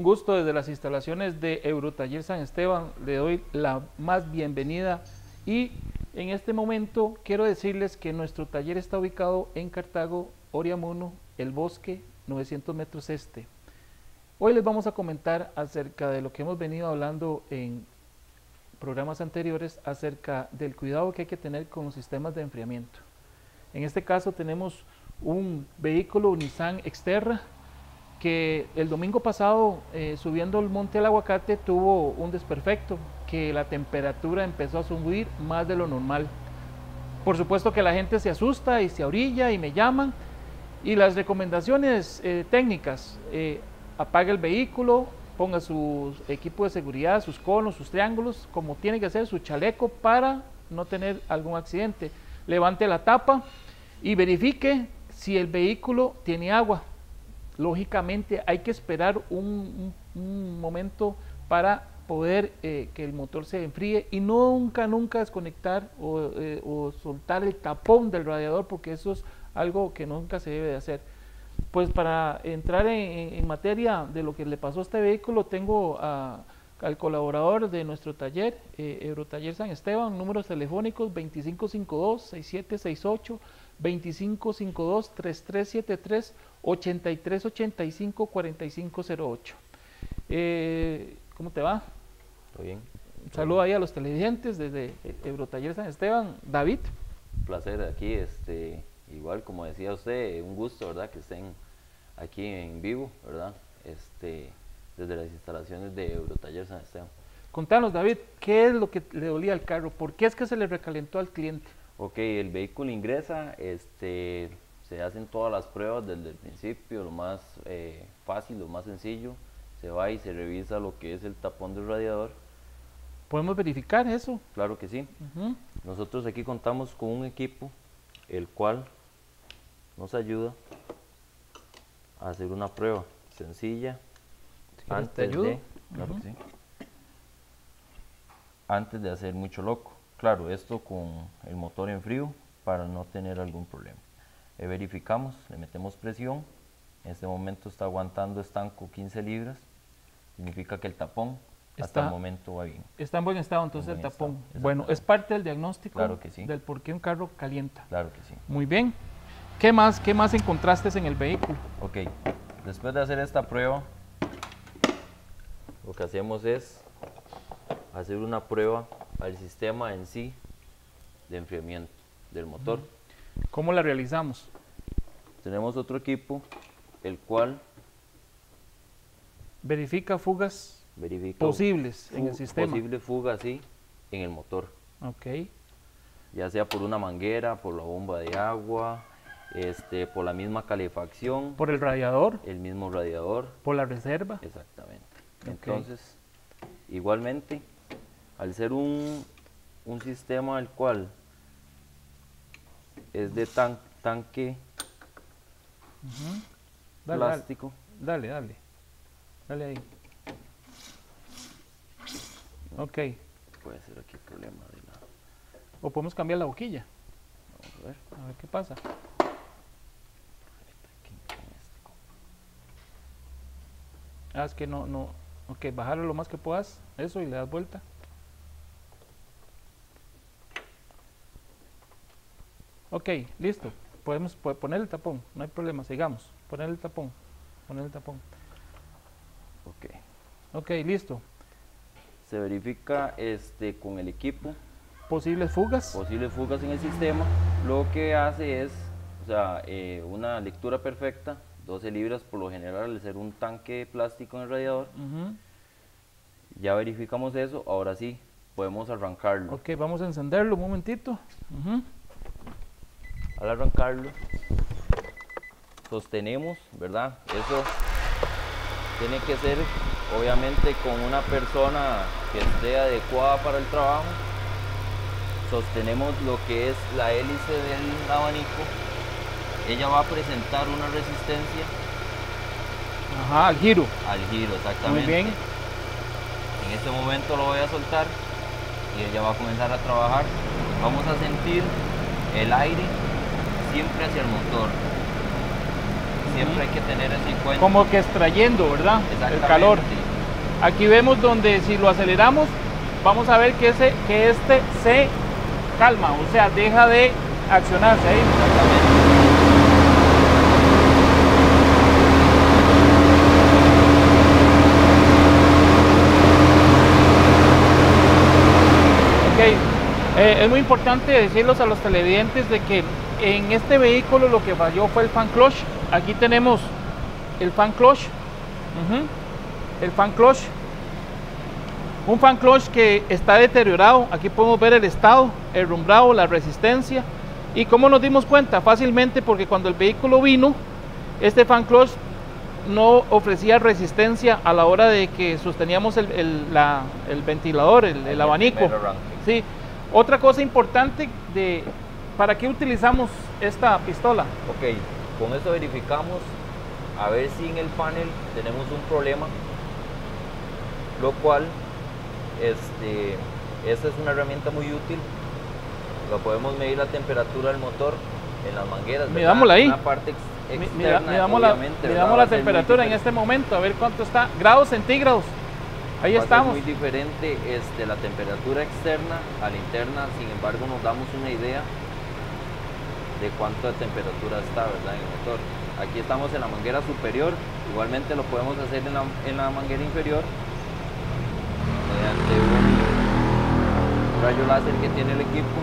Un gusto desde las instalaciones de Eurotaller San Esteban. Le doy la más bienvenida y en este momento quiero decirles que nuestro taller está ubicado en Cartago, Oriamuno, El Bosque, 900 metros este. Hoy les vamos a comentar acerca de lo que hemos venido hablando en programas anteriores acerca del cuidado que hay que tener con los sistemas de enfriamiento. En este caso tenemos un vehículo Nissan Xterra que el domingo pasado eh, subiendo el monte del aguacate tuvo un desperfecto, que la temperatura empezó a subir más de lo normal. Por supuesto que la gente se asusta y se orilla y me llaman. Y las recomendaciones eh, técnicas, eh, apague el vehículo, ponga su equipo de seguridad, sus conos, sus triángulos, como tiene que hacer, su chaleco para no tener algún accidente. Levante la tapa y verifique si el vehículo tiene agua. Lógicamente hay que esperar un, momento para poder eh, que el motor se enfríe y nunca, nunca desconectar eh, o, soltar el tapón del radiador porque eso es algo que nunca se debe de hacer. Pues para entrar en, materia de lo que le pasó a este vehículo, tengo al colaborador de nuestro taller, eh, Eurotaller San Esteban, números telefónicos 2552-6768, 2552-3373, 8385-4508. Eh, ¿Cómo te va? Todo bien. Un saludo ahí a los televidentes desde Eurotaller San Esteban. David. Un placer aquí, este, igual como decía usted, un gusto, ¿verdad? Que estén aquí en vivo, ¿verdad? Este, desde las instalaciones de Eurotaller San Esteban. Contanos, David, ¿qué es lo que le dolía al carro? ¿Por qué es que se le recalentó al cliente? Ok, el vehículo ingresa, este, se hacen todas las pruebas desde el principio, lo más eh, fácil, lo más sencillo, se va y se revisa lo que es el tapón del radiador. ¿Podemos verificar eso? Claro que sí. Nosotros aquí contamos con un equipo el cual nos ayuda a hacer una prueba sencilla antes de antes de hacer mucho loco. Claro, esto con el motor en frío para no tener algún problema. Eh, verificamos, le metemos presión, en este momento está aguantando estanco 15 libras, significa que el tapón hasta el momento va bien. Está en buen estado entonces el tapón. bueno, es parte del diagnóstico claro que sí. del por qué un carro calienta. Claro que sí. Muy bien. ¿Qué más, qué más encontraste en el vehículo? Ok, después de hacer esta prueba, lo que hacemos es hacer una prueba al sistema en sí de enfriamiento del motor. ¿Cómo la realizamos? Tenemos otro equipo, el cual verifica fugas posibles en el sistema. Posible fuga, sí, en el motor. Ok. Ya sea por una manguera, por la bomba de agua, este, por la misma calefacción. Por el radiador. El mismo radiador. Por la reserva. Exactamente. Entonces, igualmente, al ser un, sistema al cual es de tan, tanque plástico. Dale, dale, dale. ahí. Ok. Puede ser aquí el problema de la... O podemos cambiar la boquilla. Vamos a ver. A ver qué pasa. Ah, es que no, no. Ok, bajarlo lo más que puedas. Eso y le das vuelta. Ok, listo. Podemos poner el tapón, no hay problema, sigamos. Poner el tapón, poner el tapón. Ok. Ok, listo. Se verifica este con el equipo. Posibles fugas. Posibles fugas en el sistema. Lo que hace es, o sea, eh, una lectura perfecta, 12 libras por lo general al ser un tanque de plástico en el radiador. Ya verificamos eso, ahora sí, podemos arrancarlo. Ok, vamos a encenderlo un momentito al arrancarlo sostenemos, ¿verdad? Eso tiene que ser obviamente con una persona que esté adecuada para el trabajo. Sostenemos lo que es la hélice del abanico. Ella va a presentar una resistencia. Ajá, al giro. Al giro, exactamente. Muy bien. En este momento lo voy a soltar y ella va a comenzar a trabajar. Vamos a sentir el aire siempre hacia el motor. Si siempre hay que tener eso en cuenta. Como que extrayendo, ¿verdad? El calor. Aquí vemos donde si lo aceleramos, vamos a ver que, ese, que este se calma, o sea, deja de accionarse ahí. Eh, es muy importante decirlos a los televidentes de que en este vehículo lo que falló fue el fan clutch. Aquí tenemos el fan clutch. El fan clutch. Un fan clutch que está deteriorado. Aquí podemos ver el estado, el rumbrado, la resistencia. ¿Y cómo nos dimos cuenta? Fácilmente porque cuando el vehículo vino, este fan clutch no ofrecía resistencia a la hora de que sosteníamos el, ventilador, el, abanico. Sí, otra cosa importante de ¿para qué utilizamos esta pistola? Ok, con eso verificamos a ver si en el panel tenemos un problema, lo cual este, esta es una herramienta muy útil. Lo podemos medir la temperatura del motor en las mangueras. Mirámosla ahí. Una parte externa, midamos la, midamos la temperatura en este momento, a ver cuánto está. Grados centígrados. Ahí estamos. Es muy diferente este, la temperatura externa a la interna, sin embargo nos damos una idea de cuánta temperatura está ¿verdad? en el motor. Aquí estamos en la manguera superior, igualmente lo podemos hacer en la, en la manguera inferior mediante un rayo láser que tiene el equipo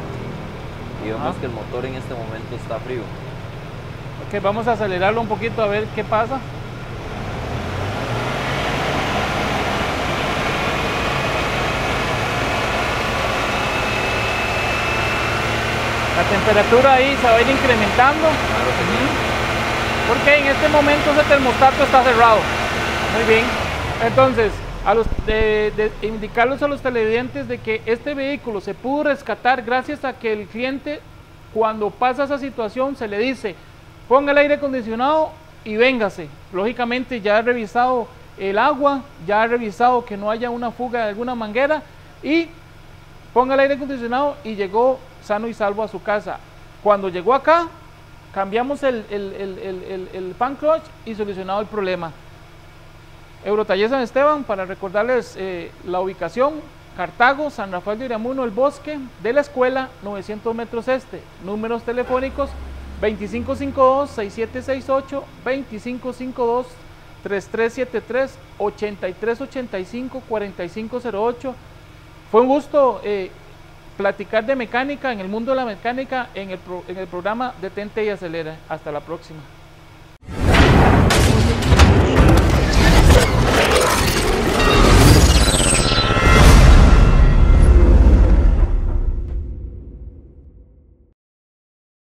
y vemos que el motor en este momento está frío. Ok, vamos a acelerarlo un poquito a ver qué pasa. La temperatura ahí se va a ir incrementando. Porque en este momento ese termostato está cerrado. Muy bien. Entonces, a los, de, indicarles a los televidentes de que este vehículo se pudo rescatar gracias a que el cliente, cuando pasa esa situación, se le dice, ponga el aire acondicionado y véngase. Lógicamente ya ha revisado el agua, ya ha revisado que no haya una fuga de alguna manguera y ponga el aire acondicionado y llegó sano y salvo a su casa. Cuando llegó acá, cambiamos el, el, fan clutch y solucionado el problema. Eurotaller San Esteban, para recordarles eh, la ubicación, Cartago, San Rafael de Iramuno, El Bosque, de la escuela, 900 metros este. Números telefónicos 2552-6768, 2552-3373, 8385-4508. Fue un gusto eh, platicar de mecánica, en el mundo de la mecánica, en el, en el programa Detente y Acelera. Hasta la próxima.